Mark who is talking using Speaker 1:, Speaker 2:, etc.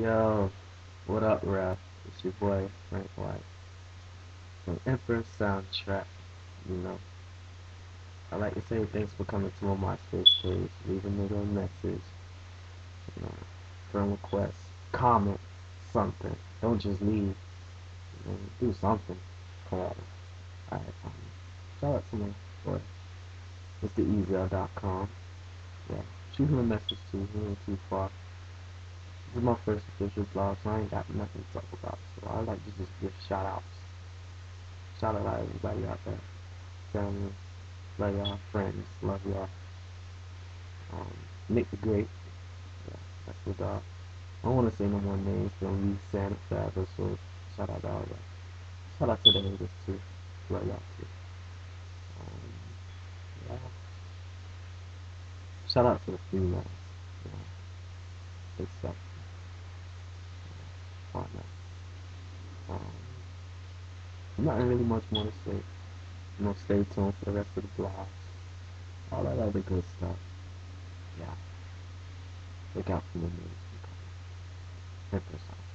Speaker 1: Yo, what up, rap? It's your boy Frank White from Emperor Soundtrack. You know, I like to say thanks for coming to my MySpace page. Leave a little message, you know, friend request, comment, something. Don't just leave. You know, do something. Call. Alright, um, shout out to my boy, MrEzel.com. Yeah, shoot him a message too. He ain't too far. This is my first official vlog, so I ain't got nothing to talk about. So I like to just give shout outs. Shout out to everybody out there. Family, love y'all, friends, love y'all. Um, Nick the Great, yeah, that's dog. I don't want to say no more names, don't leave Santa forever, so shout out to all y'all. Shout out to the haters too. Love y'all too. Um, yeah. Shout out to the females. Yeah. know, they Um, Nothing really much more to say. You know, stay tuned for the rest of the vlogs. All that other good stuff. Yeah. Look out for the news. Empress Yeah.